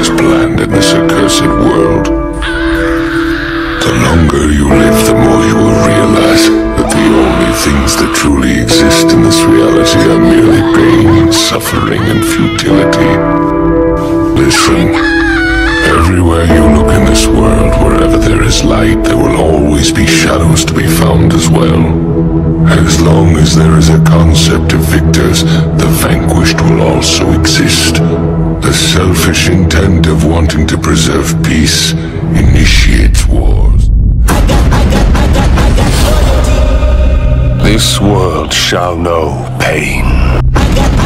is planned in this accursed world. The longer you live, the more you will realize that the only things that truly exist in this reality are merely pain, suffering, and futility. Listen, everywhere you look in this world, wherever there is light, there will always be shadows to be found as well. As long as there is a concept of victors, the vanquished will also exist. The selfish intent of wanting to preserve peace initiates wars. This world shall know pain. I got